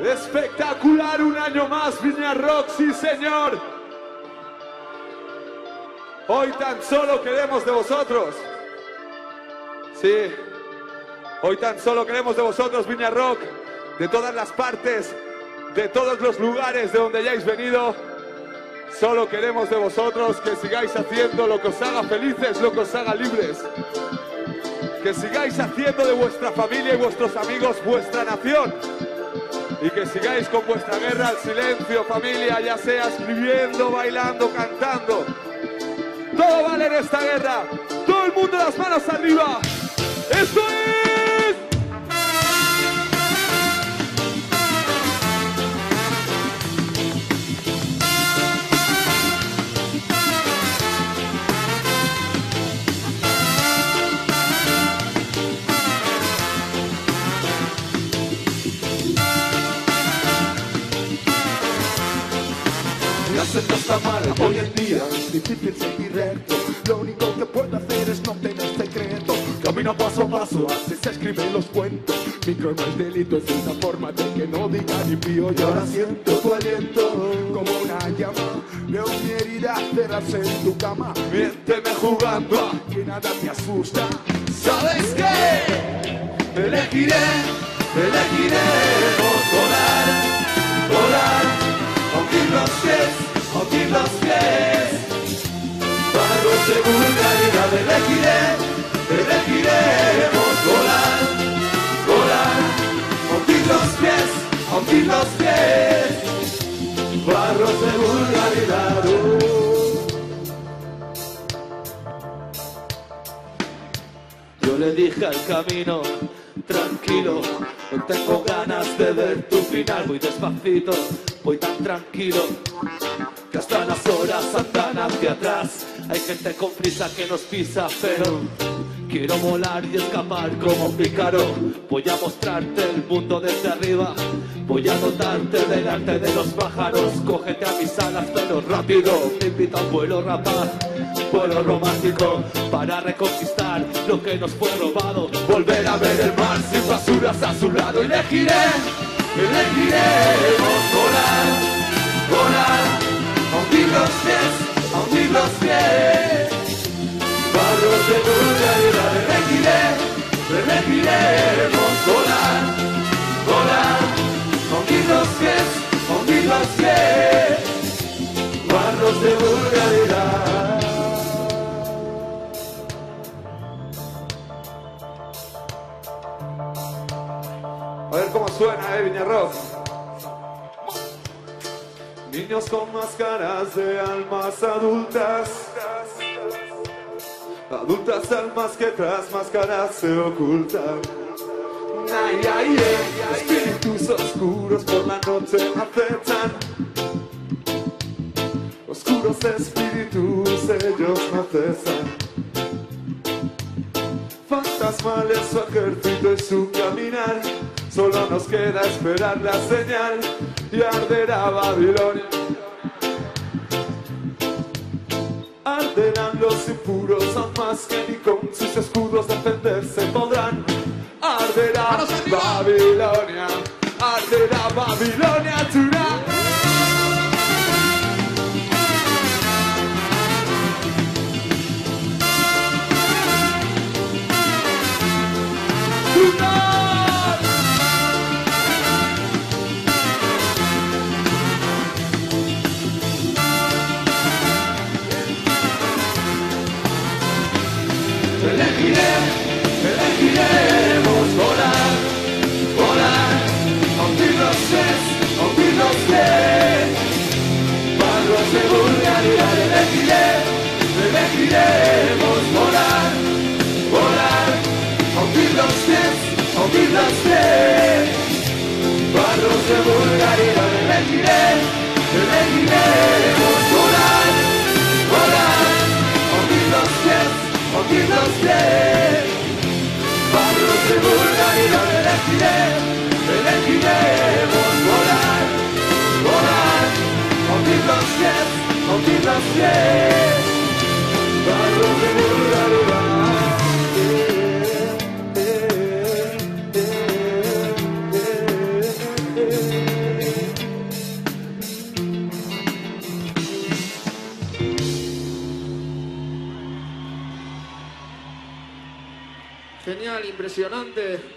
Espectacular un año más, Viña Rock, sí señor. Hoy tan solo queremos de vosotros. Sí. Hoy tan solo queremos de vosotros, Viña Rock, de todas las partes, de todos los lugares de donde hayáis venido. Solo queremos de vosotros que sigáis haciendo lo que os haga felices, lo que os haga libres. Que sigáis haciendo de vuestra familia y vuestros amigos vuestra nación. Y que sigáis con vuestra guerra al silencio, familia, ya sea escribiendo, bailando, cantando. Todo vale en esta guerra. Todo el mundo las manos arriba. Esto es... Hoy en día, es difícil seguir recto. Lo único que puedo hacer es no tener secreto. Camino paso a paso, así se escriben los cuentos. Mi no es delito, es una forma de que no diga ni pío. Y ahora siento tu aliento como una llama. Veo mi herida cerrarse en tu cama. Miénteme jugando a que nada te asusta. ¿Sabes qué? Elegiré, elegiremos Barros de vulgaridad elegiré, elegiremos volar, volar. Hundir los pies, hundir los pies. Barros de vulgaridad. uh. Yo le dije al camino, tranquilo, no tengo ganas de ver tu final. Voy despacito, voy tan tranquilo, hasta las horas andan hacia atrás. Hay gente con prisa que nos pisa, pero quiero volar y escapar como un pícaro. Voy a mostrarte el mundo desde arriba. Voy a notarte delante de los pájaros. Cógete a mis alas, pero rápido. Te invito a un vuelo rapaz, vuelo romántico para reconquistar lo que nos fue robado. Volver a ver el mar sin basuras a su lado. Elegiré, elegiremos pies, hundir los pies. Barros de vulgaridad, elegiré, elegiremos volar, volar, hundir los pies, hundir los pies. Barros de vulgaridad. A ver cómo suena, eh, Viña Rock. Niños con máscaras de almas adultas. Adultas almas que tras máscaras se ocultan. Ay, ay, ay, espíritus oscuros por la noche me acechan. Oscuros espíritus, ellos no cesan. Fantasmales su ejército y su caminar. Solo nos queda esperar la señal y arderá Babilonia. Arderán los impuros, aún más que ni con sus escudos defenderse podrán. Arderá Babilonia, arderá Babilonia tonight. Tonight. Genial, impresionante.